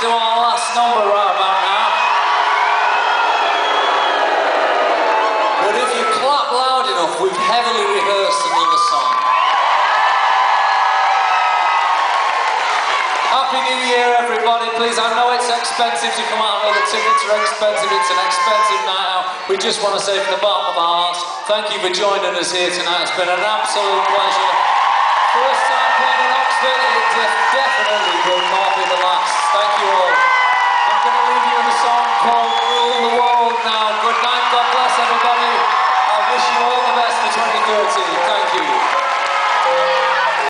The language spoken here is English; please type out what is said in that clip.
do our last number right about now. But if you clap loud enough, we've heavily rehearsed another song. Happy New Year, everybody. Please, I know it's expensive to come out. Know the tickets are expensive. It's an expensive night out. We just want to say from the bottom of our hearts, thank you for joining us here tonight. It's been an absolute pleasure. First time playing in Oxford, you with a song called Rule the World now. Good night, God bless everybody. I wish you all the best for 2013. Thank